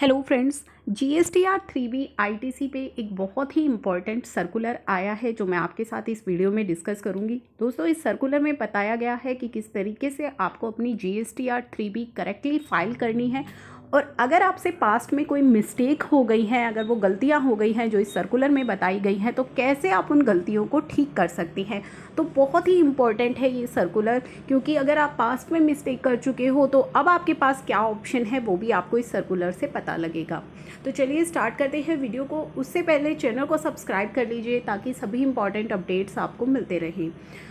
Hello friends G S T R three B I T C पे एक बहुत ही important circular आया है जो मैं आपके साथ इस वीडियो में डिस्कस करूँगी। दोस्तों, इस सर्कुलर में बताया गया है कि किस तरीके से आपको अपनी G S T R three B correctly file करनी है और अगर आपसे पास्ट में कोई मिस्टेक हो गई है, अगर वो गलतियाँ हो गई हैं जो इस सर्कुलर में बताई गई हैं तो कैसे आप उन गलतियों को ठीक कर सकती हैं? तो बहुत ही इंपॉर्टेंट है ये सर्कुलर क्योंकि अगर आप पास्ट में मिस्टेक कर चुके हो तो अब आपके पास क्या ऑप्शन है, वो भी आपको इस सर्कुलर से पता लगेगा। तो चलिए स्टार्ट करते हैं वीडियो को। उससे पहले चैनल को सब्सक्राइब कर लीजिए, ताकि सभी इंपॉर्टेंट अपडेट्स आपको मिलते रहें।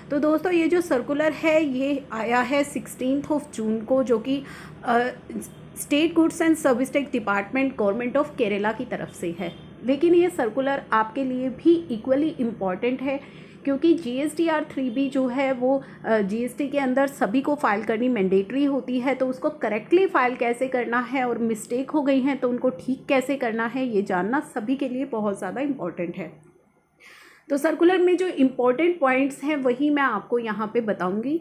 तो दोस्तों, ये जो सर्कुलर है, ये आया है सिक्सटीन ऑफ़ जून को, जो कि state goods and service tax department government of Kerala की तरफ़ से है। लेकिन ये सर्कुलर आपके लिए भी इक्वली इंपॉर्टेंट है, क्योंकि G S T R three B जो है वो जी एस टी के अंदर सभी को फ़ाइल करनी मैंडेटरी होती है तो उसको करेक्टली फ़ाइल कैसे करना है और मिस्टेक हो गई हैं तो उनको ठीक कैसे करना है, ये जानना सभी के लिए बहुत ज़्यादा इंपॉर्टेंट है। तो सर्कुलर में जो इम्पोर्टेंट पॉइंट्स हैं, वही मैं आपको यहाँ पे बताऊँगी।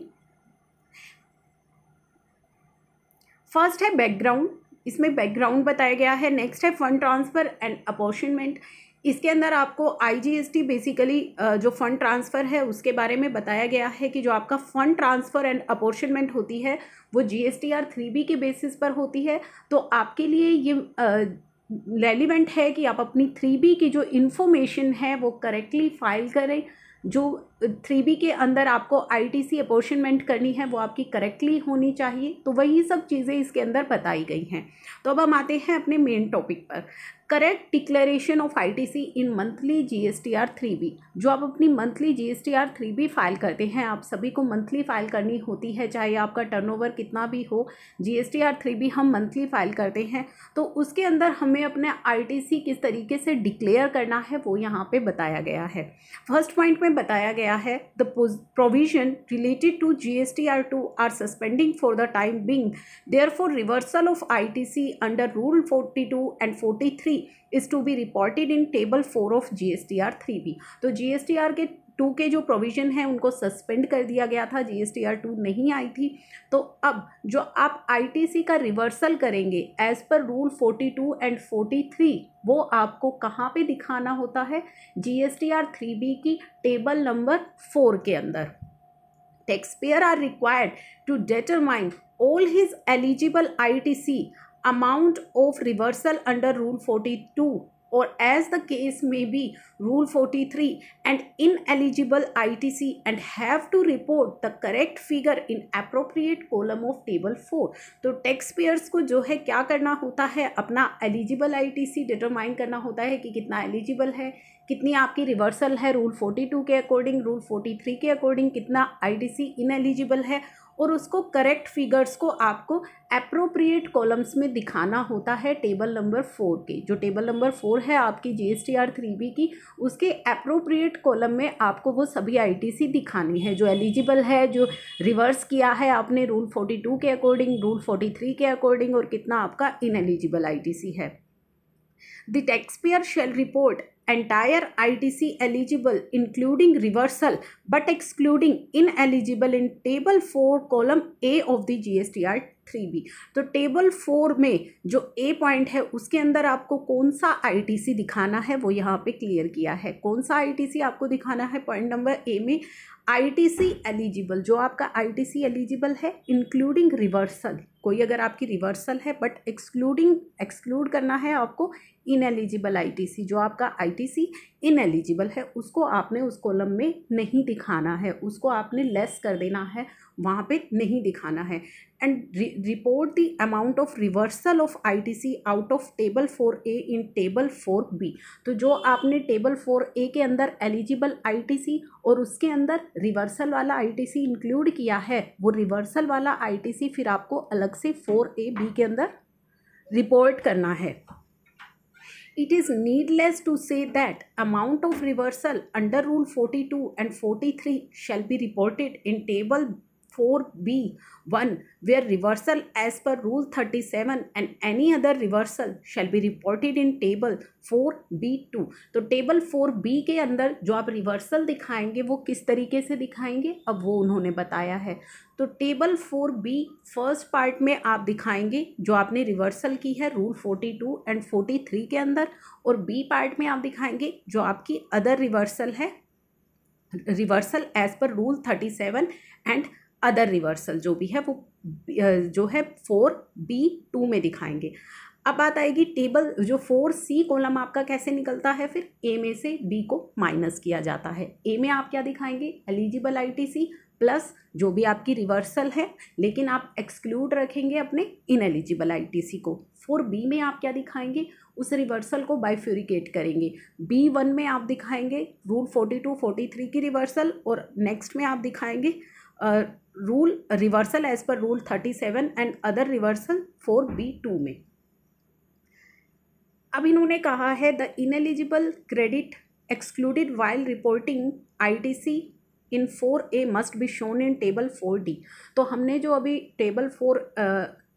फ़र्स्ट है बैकग्राउंड इसमें बैकग्राउंड बताया गया है. नेक्स्ट है फंड ट्रांसफ़र एंड अपॉर्शनमेंट इसके अंदर आपको आईजीएसटी बेसिकली जो फंड ट्रांसफ़र है, उसके बारे में बताया गया है कि जो आपका फंड ट्रांसफ़र एंड अपॉर्शनमेंट होती है, वो आर थ्री बी के बेसिस पर होती है. तो आपके लिए ये रेलिवेंट है कि आप अपनी थ्री बी की जो इन्फॉर्मेशन है, वो करेक्टली फ़ाइल करें. जो थ्री बी के अंदर आपको आई टी सी अपोर्शनमेंट करनी है, वो आपकी करेक्टली होनी चाहिए। तो वही सब चीज़ें इसके अंदर बताई गई हैं। तो अब हम आते हैं अपने मेन टॉपिक पर। Correct declaration of I T C in monthly G S T R three B जो आप अपनी monthly G S T R three B file करते हैं, आप सभी को मंथली फ़ाइल करनी होती है, चाहे आपका टर्न ओवर कितना भी हो G S T R three B हम मंथली फ़ाइल करते हैं। तो उसके अंदर हमें अपने आई टी सी किस तरीके से डिक्लेयर करना है, वो यहाँ पर बताया गया है। फ़र्स्ट पॉइंट में बताया गया है। The provision related to G S T R two R suspending for the time being there for reversal of I T C under rule forty two and forty three is to be reported in table four of G S T R three B तो G S T R के two के जो provision है, उनको suspend कर दिया गया था जी एस टी टू नहीं आई थी। तो अब जो आप आई टी सी का रिवर्सल करेंगे as per rule forty two and forty three वो आपको कहाँ पे दिखाना होता है? G S T three B की टेबल नंबर फोर के अंदर। Taxpayer are required to determine all his eligible ITC amount of reversal under Rule 42 or as the case may be, Rule 43 and ineligible ITC and have to report the correct figure in appropriate column of table 4. तो tax payers को जो है क्या करना होता है अपना eligible ITC determine करना होता है कि कितना एलिजिबल है, कितनी आपकी रिवर्सल है रूल 42 के अकॉर्डिंग रूल 43 के अकॉर्डिंग कितना आईटीसी इनएलिजिबल है और उसको करेक्ट फिगर्स को आपको अप्रोप्रिएट कॉलम्स में दिखाना होता है टेबल नंबर फोर के। जो टेबल नंबर फोर है आपकी G S T R three B की, उसके अप्रोप्रिएट कॉलम में आपको वो सभी आई टी सी दिखानी है। जो एलिजिबल है, जो रिवर्स किया है आपने रूल फोर्टी टू के अकॉर्डिंग रूल फोर्टी थ्री के अकॉर्डिंग और कितना आपका इनएलिजिबल आई टी सी है। The taxpayer shall report entire ITC eligible including reversal but excluding ineligible in table 4 column A of the GSTR 3B तो table four में जो ए point है उसके अंदर आपको कौन सा आईटीसी दिखाना है वो यहाँ पे क्लियर किया है कौन सा आईटीसी आपको दिखाना है पॉइंट नंबर ए में आईटीसी एलिजिबल जो आपका आईटीसी एलिजिबल है इंक्लूडिंग रिवर्सल कोई अगर आपकी रिवर्सल है बट एक्सक्लूडिंग एक्सक्लूड करना है आपको इन एलिजिबल आई जो आपका आई इन एलिजिबल है, उसको आपने उस कॉलम में नहीं दिखाना है, उसको आपने लेस कर देना है, वहाँ पे नहीं दिखाना है। And report the amount of reversal of ITC out of table four A in table four B तो जो आपने टेबल फोर ए के अंदर एलिजिबल आईटीसी और उसके अंदर रिवर्सल वाला आईटीसी इंक्लूड किया है, वो रिवर्सल वाला आईटीसी फिर आपको अलग से फोर ए बी के अंदर रिपोर्ट करना है। It is needless to say that amount of reversal under rule forty two and forty three shall be reported in table four B one where reversal as per rule thirty seven and any other reversal shall be reported in table four B two तो table four B के अंदर जो आप reversal दिखाएँगे, वो किस तरीके से दिखाएँगे? अब वो उन्होंने बताया है। तो table four B first part में आप दिखाएँगे जो आपने रिवर्सल की है rule forty two and forty three के अंदर और बी पार्ट में आप दिखाएँगे जो आपकी अदर रिवर्सल है reversal as per rule thirty seven and other reversal जो भी है वो जो है फोर बी टू में दिखाएँगे। अब बात आएगी टेबल जो फोर सी कॉलम आपका कैसे निकलता है, फिर ए में से बी को माइनस किया जाता है। ए में आप क्या दिखाएँगे? एलिजिबल आईटीसी प्लस जो भी आपकी रिवर्सल है, लेकिन आप एक्सक्लूड रखेंगे अपने इनएलिजिबल आईटीसी को। फोर बी में आप क्या दिखाएँगे? उस रिवर्सल को बाइफ्यूरिकेट करेंगे। बी वन में आप दिखाएँगे rule forty two forty three की रिवर्सल और नेक्स्ट में आप दिखाएँगे rule reversal as per rule thirty seven and other reversal four B two में। अब इन्होंने कहा है the ineligible credit excluded while reporting ITC in four A must be shown in table four D तो हमने जो अभी टेबल फोर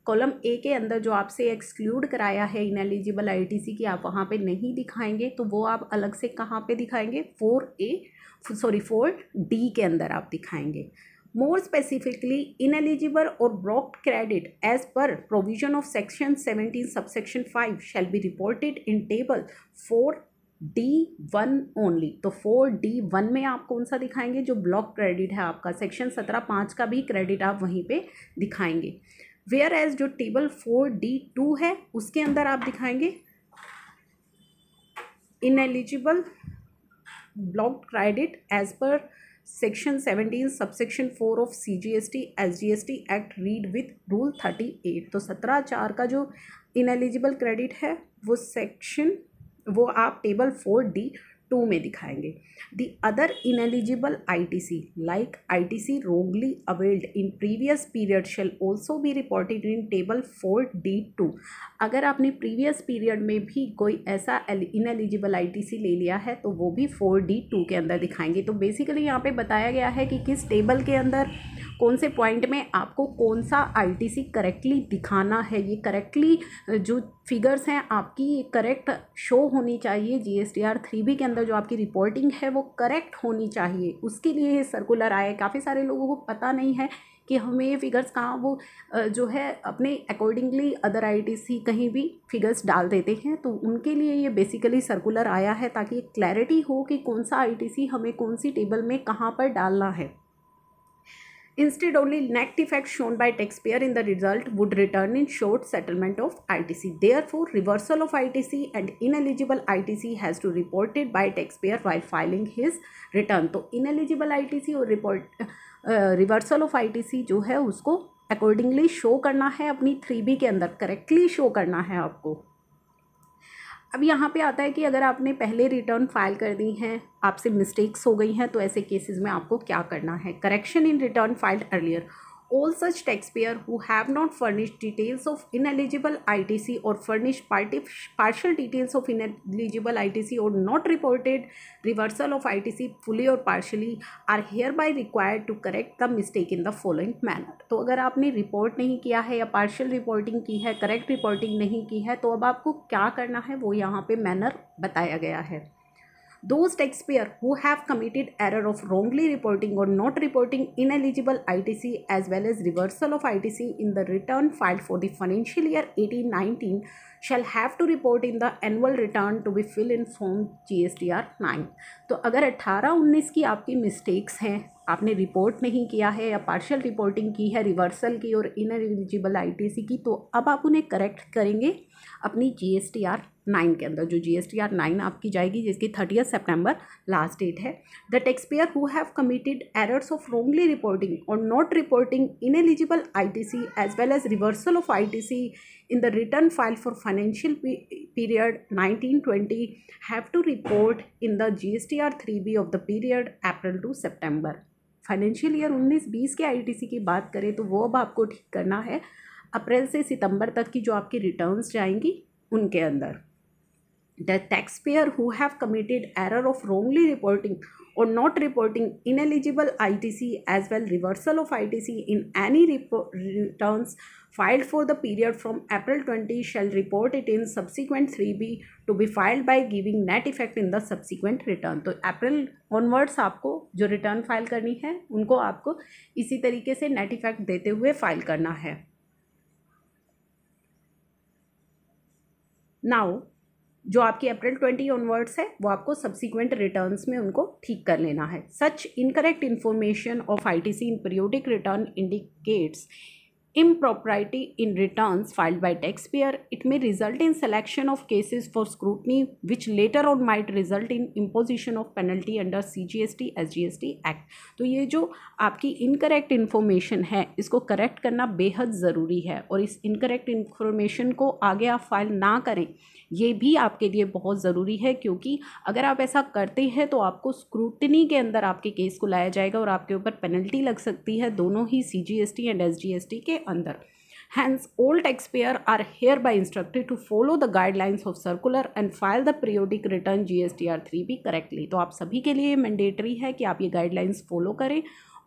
कॉलम ए के अंदर जो आपसे एक्सक्लूड कराया है इनएलिजिबल आईटीसी की, आप वहाँ पे नहीं दिखाएँगे तो वो आप अलग से कहाँ पे दिखाएँगे? Four A sorry four D के अंदर आप दिखाएँगे। मोर स्पेसिफिकली इनएलिजिबल और blocked credit as per provision of section seventeen subsection five shall be reported in table four D one only तो फोर डी वन में आप कौन सा दिखाएँगे? जो ब्लॉक क्रेडिट है आपका सेक्शन सत्रह पाँच का भी क्रेडिट आप वहीं पे दिखाएँगे। वेयर एज जो टेबल फोर डी टू है, उसके अंदर आप दिखाएँगे ineligible block credit as per section seventeen subsection four of C G S T S G S T act read with rule thirty eight तो सत्रह चार का जो इनएलिजिबल क्रेडिट है, वो सेक्शन वो आप टेबल फोर डी टू में दिखाएँगे। The other ineligible ITC like ITC wrongly availed in previous period shall also be reported in table four D two अगर आपने प्रीवियस पीरियड में भी कोई ऐसा इनएलिजिबल आईटीसी ले लिया है तो वो भी फोर डी टू के अंदर दिखाएँगे। तो बेसिकली यहाँ पे बताया गया है कि किस टेबल के अंदर कौन से पॉइंट में आपको कौन सा आईटीसी करेक्टली दिखाना है? ये करेक्टली जो फिगर्स हैं, आपकी ये करेक्ट शो होनी चाहिए। G S T R three B के अंदर जो आपकी रिपोर्टिंग है, वो करेक्ट होनी चाहिए। उसके लिए ये सर्कुलर आए काफ़ी सारे लोगों को पता नहीं है कि हमें ये फिगर्स कहाँ वो जो है, अपने अकॉर्डिंगली अदर आईटीसी कहीं भी फिगर्स डाल देते हैं। तो उनके लिए ये बेसिकली सर्कुलर आया है ताकि क्लैरिटी हो कि कौन सा आईटीसी हमें कौन सी टेबल में कहाँ पर डालना है। Instead, only net effect shown by taxpayer in the result would return in short settlement of ITC. Therefore, reversal of ITC and ineligible ITC has to reported by taxpayer while filing his return. तो ineligible ITC और report reversal of ITC जो है उसको accordingly show करना है अपनी three B के अंदर करेक्टली शो करना है आपको अब यहाँ पे आता है कि अगर आपने पहले रिटर्न फ़ाइल कर दी हैं, आपसे मिस्टेक्स हो गई हैं तो ऐसे केसेस में आपको क्या करना है? Correction in return filed earlier all such taxpayer who have not furnished details of ineligible ITC or furnished partial details of ineligible ITC or not reported reversal of ITC fully or partially are hereby required to correct the mistake in the following manner. तो अगर आपने report नहीं किया है या partial reporting की है correct reporting नहीं की है तो अब आपको क्या करना है वो यहाँ पे मैनर बताया गया है those taxpayer who have committed error of wrongly reporting or not reporting ineligible ITC as well as reversal of ITC in the return filed for the financial year 18-19 shall have to report in the annual return to be filled in form GSTR 9 तो अगर 18-19 की आपकी mistakes हैं आपने report नहीं किया है या पार्शियल रिपोर्टिंग की है रिवर्सल की और इनएलिजिबल आईटीसी की तो अब आप उन्हें करेक्ट करेंगे अपनी जी जीएसटीआर नाइन के अंदर। जो G S T R nine आपकी जाएगी, जिसकी थर्टियथ सेप्टेम्बर लास्ट डेट है the taxpayer who have committed errors of wrongly reporting और not reporting ineligible I T C as well as reversal of I T C financial period nineteen twenty have to report in the G S T R three B of the period April to September financial year उन्नीस बीस के आई T सी की बात करें तो वो अब आपको ठीक करना है अप्रैल से सितंबर तक की जो आपकी रिटर्न्स जाएँगी उनके अंदर। The taxpayer who have committed error of wrongly reporting or not reporting ineligible ITC as well reversal of ITC in any returns filed for the period from April 20 shall report it in subsequent 3B to be filed by giving net effect in the subsequent return तो अप्रैल onwards आपको जो return file करनी है उनको आपको इसी तरीके से नेट इफ़ेक्ट देते हुए फ़ाइल करना है नाउ जो आपकी अप्रैल ट्वेंटी ऑनवर्ड्स है, वो आपको सब्सिक्वेंट रिटर्न्स में उनको ठीक कर लेना है। Such incorrect information of I T C in periodic return indicates impropriety in returns filed by taxpayer. It may result in selection of cases for scrutiny, which later on might result in imposition of penalty under cgst sgst act. तो ये जो आपकी incorrect information है, इसको correct करना बेहद ज़रूरी है और इस इनकरेक्ट इन्फॉर्मेशन को आगे आप फ़ाइल ना करें, ये भी आपके लिए बहुत ज़रूरी है, क्योंकि अगर आप ऐसा करते हैं तो आपको स्क्रूटनी के अंदर आपके केस को लाया जाएगा और आपके ऊपर पेनल्टी लग सकती है। दोनों ही सी एंड एस के अंदर hence all taxpayer are hereby instructed to follow the guidelines of circular and file the periodic return G S T R three भी करेक्टली तो आप सभी के लिए मैंडेटरी है कि आप ये गाइडलाइंस फॉलो करें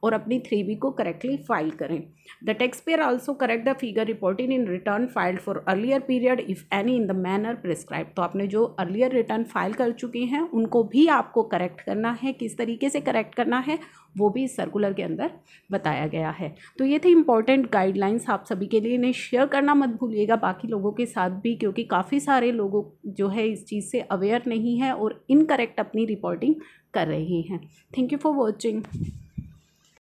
और अपनी थ्री बी को करेक्टली फ़ाइल करें। The taxpayer also correct the figure reporting in return filed for earlier period if any in the manner prescribe तो आपने जो अर्लियर रिटर्न फ़ाइल कर चुके हैं, उनको भी आपको करेक्ट करना है। किस तरीके से करेक्ट करना है, वो भी इस सर्कुलर के अंदर बताया गया है। तो ये थे इंपॉर्टेंट गाइडलाइंस आप सभी के लिए। इन्हें शेयर करना मत भूलिएगा, बाकी लोगों के साथ भी, क्योंकि काफ़ी सारे लोगों जो है इस चीज़ से अवेयर नहीं है और इनकरेक्ट अपनी रिपोर्टिंग कर रहे हैं। Thank you for watching